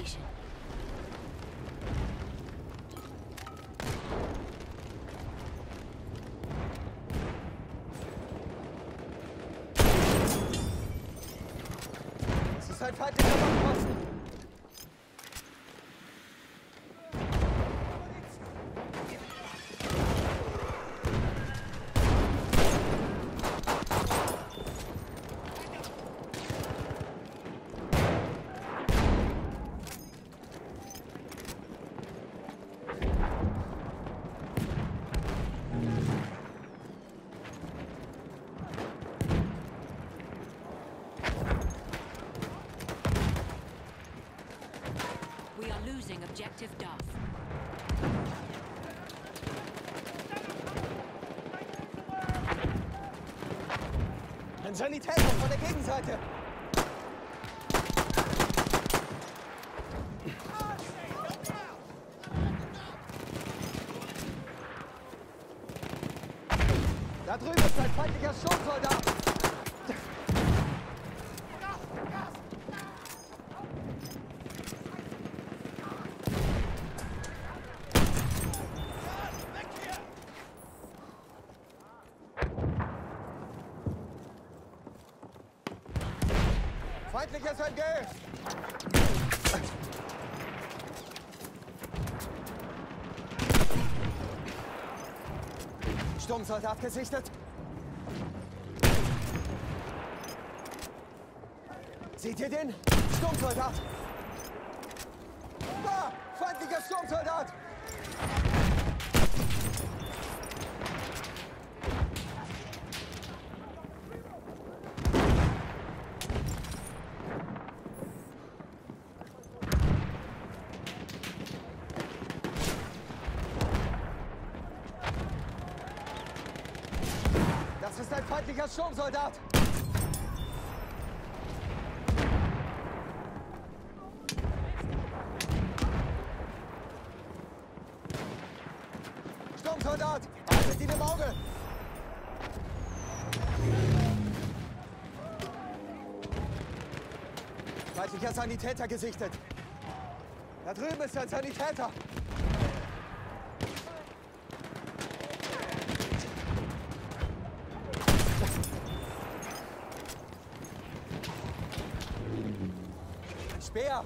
location. Es ist ein feindlicher Wachposten. Objective Duff. Ein Sanitäter von der Gegenseite. Da drüben ist ein feindlicher Sturmsoldat. Feindliches MG! Sturmsoldat gesichtet. Seht ihr den? Sturmsoldat! Da! Feindlicher Sturmsoldat! Ist ein feindlicher Sturmsoldat! Sturmsoldat! Haltet ihn im Auge! Feindlicher Sanitäter gesichtet! Da drüben ist ein Sanitäter! Speer!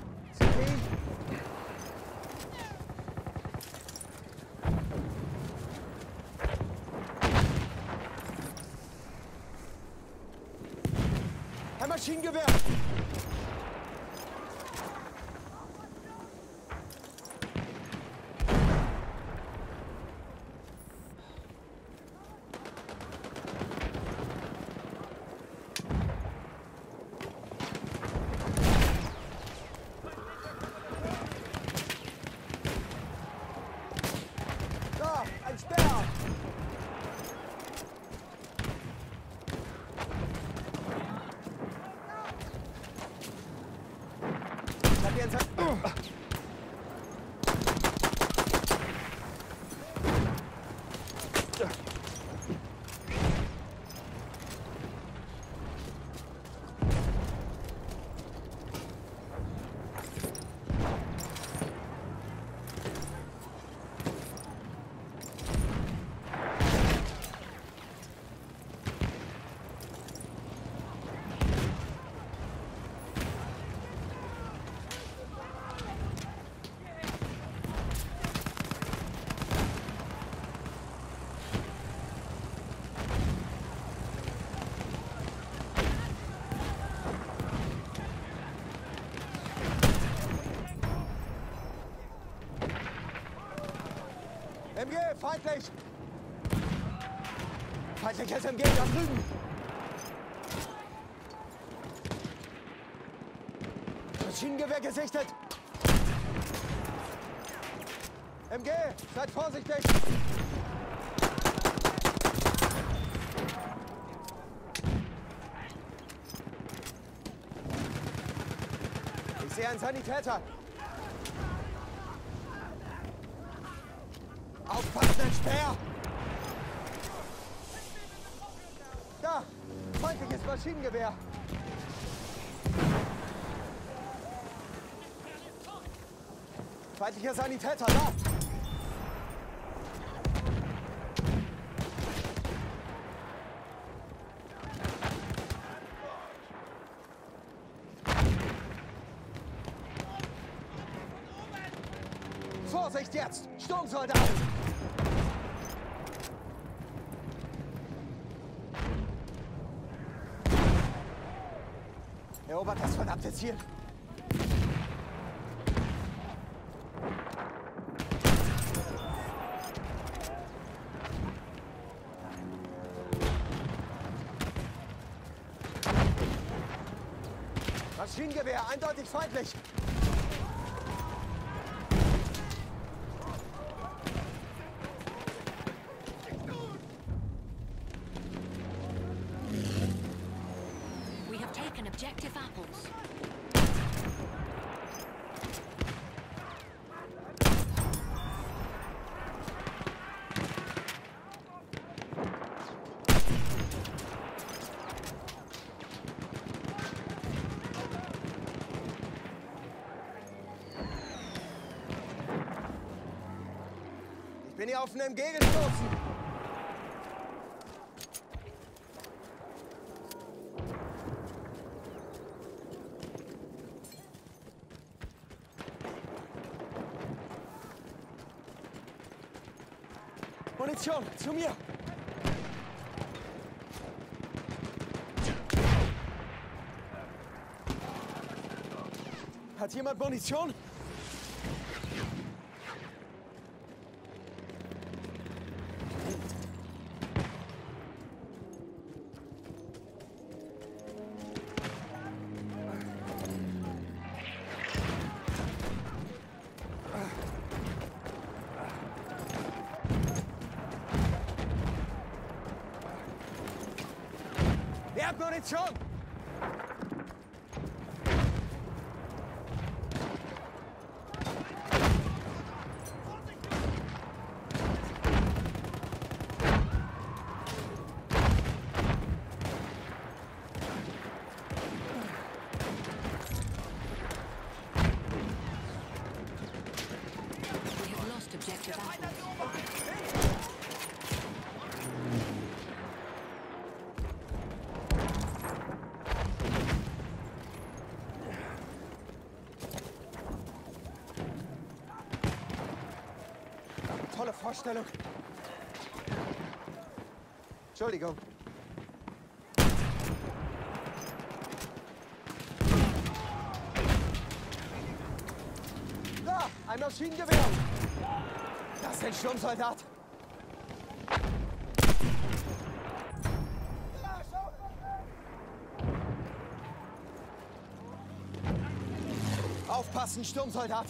Ein Maschinengewehr! Da! Ein Speer! Ich hab hier ein Sa Feindlich! Feindliches MG da drüben! Maschinengewehr gesichtet! MG, seid vorsichtig! Ich sehe einen Sanitäter! Ein Speer! Da! Feindliches Maschinengewehr! Feindlicher Sanitäter, da! Vorsicht jetzt! Sturmsoldat! Erobert das verdammte Ziel! Maschinengewehr, eindeutig feindlich! Taken objective apples. Bin hier auf einen MG Munition, zu mir! Hat jemand Munition? it's Chong! Vorstellung. Entschuldigung. Da, ein Maschinengewehr. Das ist ein Sturmsoldat. Aufpassen, Sturmsoldat.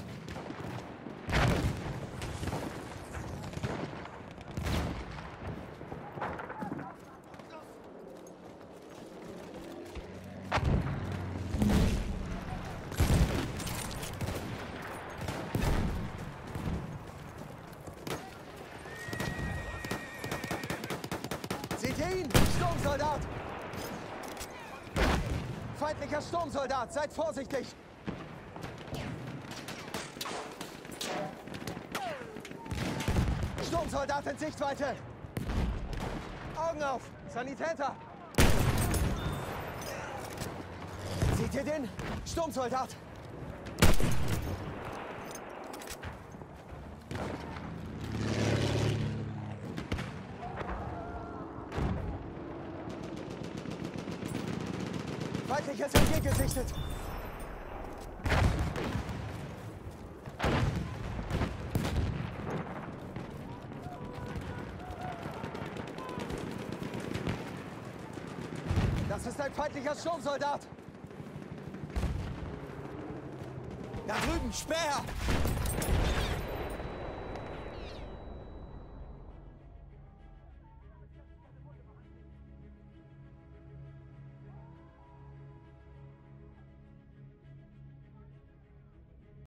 Ihn? Sturmsoldat! Feindlicher Sturmsoldat, seid vorsichtig! Sturmsoldat in Sichtweite! Augen auf! Sanitäter! Seht ihr den? Sturmsoldat! Feindliches MG gesichtet! Das ist ein feindlicher Sturmsoldat! Da drüben, Speer!